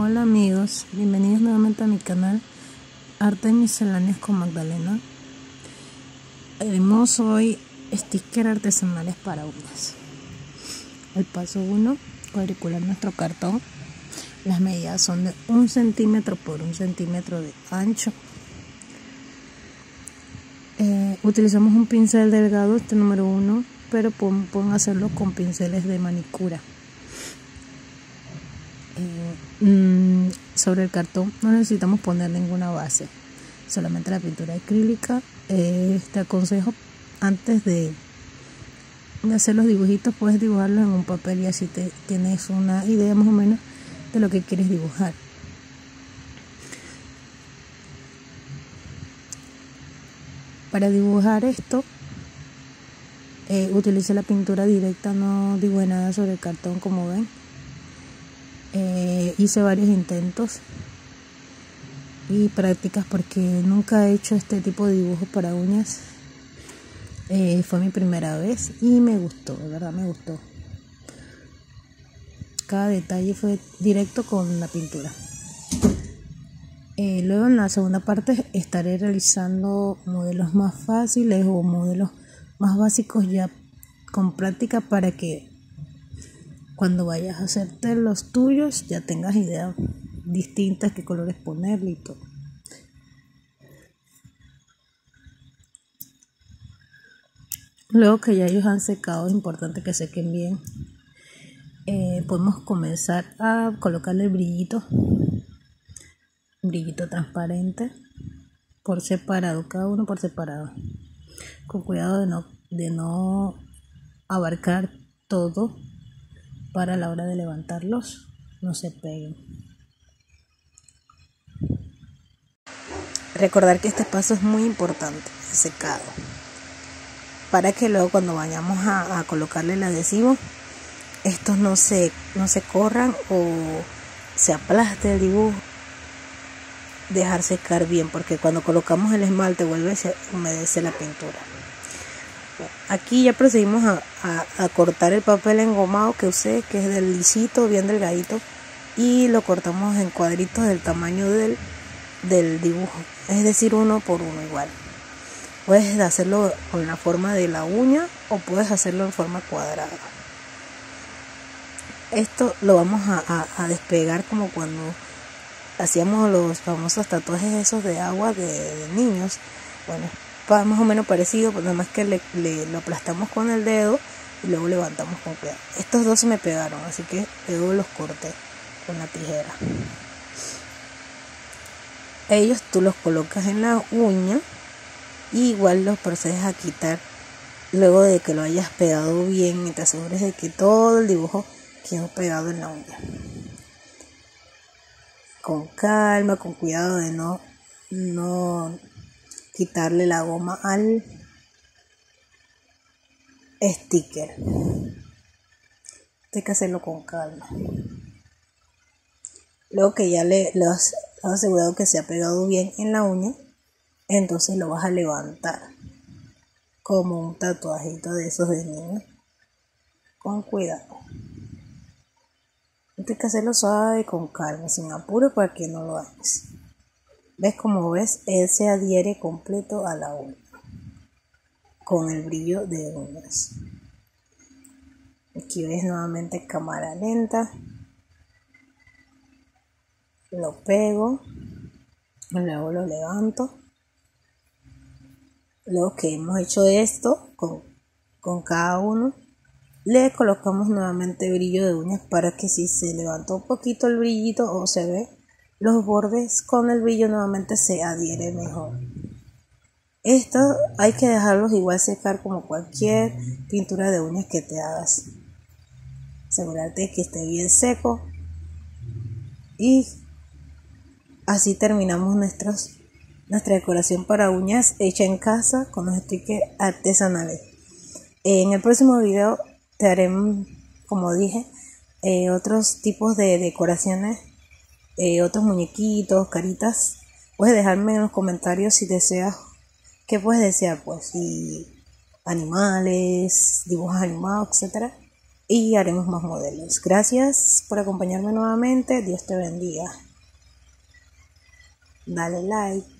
Hola amigos, bienvenidos nuevamente a mi canal Arte Misceláneas con Magdalena. Haremos hoy stickers artesanales para uñas. El paso 1, cuadricular nuestro cartón. Las medidas son de un centímetro por un centímetro de ancho. Eh, utilizamos un pincel delgado, este número 1, pero pueden hacerlo con pinceles de manicura. Mm, sobre el cartón no necesitamos poner ninguna base, solamente la pintura acrílica. Eh, te aconsejo antes de, de hacer los dibujitos, puedes dibujarlo en un papel y así te, tienes una idea más o menos de lo que quieres dibujar. Para dibujar esto, eh, utilice la pintura directa, no dibuje nada sobre el cartón como ven. Eh, hice varios intentos y prácticas porque nunca he hecho este tipo de dibujos para uñas. Eh, fue mi primera vez y me gustó, de verdad me gustó. Cada detalle fue directo con la pintura. Eh, luego en la segunda parte estaré realizando modelos más fáciles o modelos más básicos ya con práctica para que cuando vayas a hacerte los tuyos ya tengas ideas distintas, qué colores ponerle y todo. Luego que ya ellos han secado, es importante que sequen bien. Eh, podemos comenzar a colocarle el brillito, brillito transparente por separado, cada uno por separado. Con cuidado de no, de no abarcar todo para la hora de levantarlos no se peguen. Recordar que este paso es muy importante, el secado, para que luego cuando vayamos a, colocarle el adhesivo, estos no se, no se corran o se aplaste el dibujo. Dejar secar bien, porque cuando colocamos el esmalte vuelve a humedece la pintura. Aquí ya procedimos a, cortar el papel engomado que usé, que es del lisito, bien delgadito, y lo cortamos en cuadritos del tamaño del, del dibujo, es decir, uno por uno igual. Puedes hacerlo con la forma de la uña o puedes hacerlo en forma cuadrada. Esto lo vamos a, despegar como cuando hacíamos los famosos tatuajes esos de agua de, de niños. Bueno, más o menos parecido, nada más que le, lo aplastamos con el dedo y luego levantamos con cuidado. Estos dos se me pegaron, así que luego los corté con la tijera. Ellos tú los colocas en la uña y igual los procedes a quitar luego de que lo hayas pegado bien y te asegures de que todo el dibujo quedó pegado en la uña. Con calma, con cuidado de no, no quitarle la goma al sticker. Hay que hacerlo con calma. Luego que ya le, has, asegurado que se ha pegado bien en la uña, entonces lo vas a levantar como un tatuajito de esos de niño. Con cuidado. Hay que hacerlo suave con calma, sin apuro para que no lo hagas. ¿Ves como ves? Él se adhiere completo a la uña con el brillo de uñas. Aquí ves nuevamente cámara lenta. Lo pego. Luego lo levanto. Luego que hemos hecho esto con, con cada uno, le colocamos nuevamente brillo de uñas para que si se levanta un poquito el brillito o se ve los bordes con el brillo nuevamente se adhiere mejor. Esto hay que dejarlos igual secar como cualquier pintura de uñas que te hagas. Asegúrate que esté bien seco. Y así terminamos nuestros, nuestra decoración para uñas hecha en casa con los stickers artesanales. En el próximo video te haré, como dije, eh, otros tipos de decoraciones eh, otros muñequitos, caritas. Puedes dejarme en los comentarios si deseas, qué puedes desear, pues, si animales, dibujos animados, etcétera. y haremos más modelos. Gracias por acompañarme nuevamente. Dios te bendiga. Dale like.